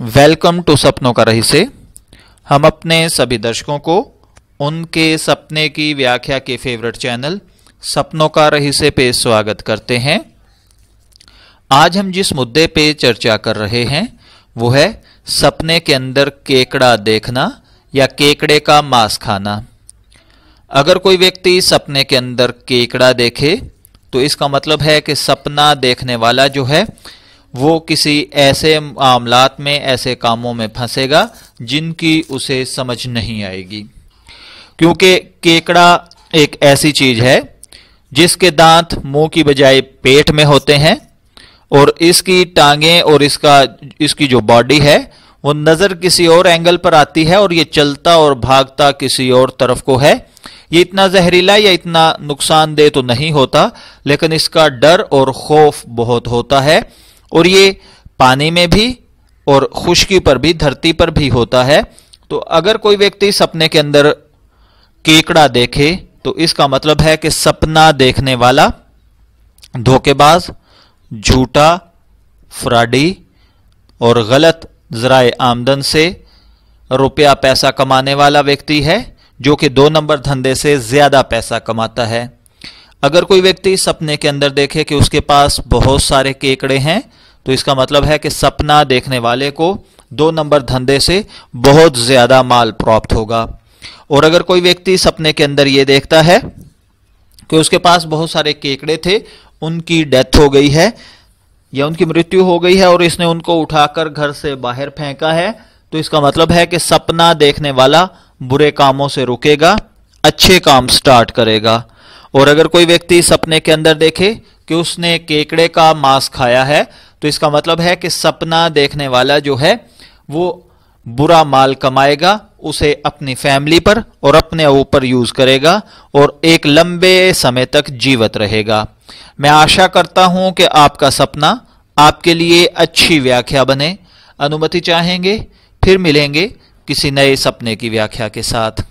Welcome to सपनों का रही से हम अपने सभी दर्शकों को, उनके सपने की व्याख्या के फेवरेट चैनल सपनों का रही से पे स्वागत करते हैं। आज हम जिस मुद्दे पे चर्चा कर रहे हैं, वो है सपने के अंदर केकड़ा देखना या केकड़े का मांस खाना। अगर कोई व्यक्ति सपने के अंदर केकड़ा देखे तो इसका मतलब है कि सपना देखने वाला जो है वो किसी ऐसे मामलात में, ऐसे कामों में फंसेगा, जिनकी उसे समझ नहीं आएगी। क्योंकि केकड़ा एक ऐसी चीज़ है, जिसके दांत मुँह की बजाय पेट में होते हैं, और इसकी टांगे और इसका, इसकी जो बॉडी है, वो नज़र किसी और एंगल पर आती है, और ये चलता और भागता किसी और तरफ़ को है। ये इतना जहरीला या इतना नुकसानदेह तो नहीं होता, लेकिन इसका डर और खौफ बहुत होता है। और ये पानी में भी और खुश्की पर भी, धरती पर भी होता है। तो अगर कोई व्यक्ति सपने के अंदर केकड़ा देखे तो इसका मतलब है कि सपना देखने वाला, धोखेबाज, झूठा, फ्राडी और गलत जराए आमदन से रुपया पैसा कमाने वाला व्यक्ति है, जो कि दो नंबर धंधे से ज़्यादा पैसा कमाता है। अगर कोई व्यक्ति सपने के अंदर देखे कि उसके पास बहुत सारे केकड़े हैं तो इसका मतलब है कि सपना देखने वाले को दो नंबर धंधे से बहुत ज़्यादा माल प्राप्त होगा। और अगर कोई व्यक्ति सपने के अंदर यह देखता है कि उसके पास बहुत सारे केकड़े थे, उनकी डेथ हो गई है, या उनकी मृत्यु हो गई है और इसने उनको उठाकर घर से बाहर फेंका है तो इसका मतलब है कि सपना देखने वाला बुरे कामों से रुकेगा, अच्छे काम स्टार्ट करेगा। और अगर कोई व्यक्ति सपने के अंदर देखे कि उसने केकड़े का मांस खाया है तो इसका मतलब है कि सपना देखने वाला जो है, वो बुरा माल कमाएगा, उसे अपनी फैमिली पर और अपने ऊपर यूज़ करेगा और एक लंबे समय तक जीवित रहेगा। मैं आशा करता हूँ कि आपका सपना आपके लिए अच्छी व्याख्या बने। अनुमति चाहेंगे, फिर मिलेंगे किसी नए सपने की व्याख्या के साथ।